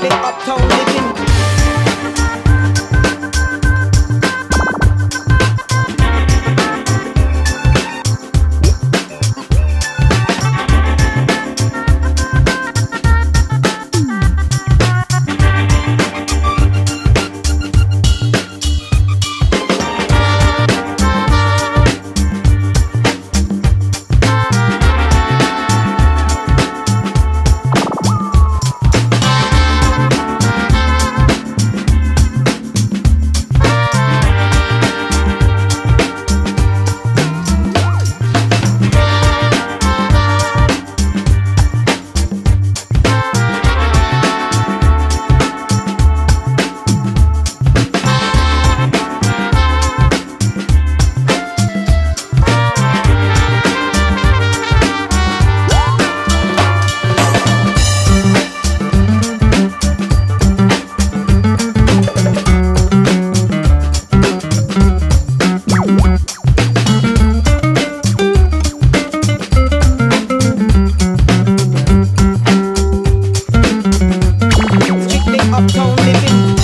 big up Tony on living.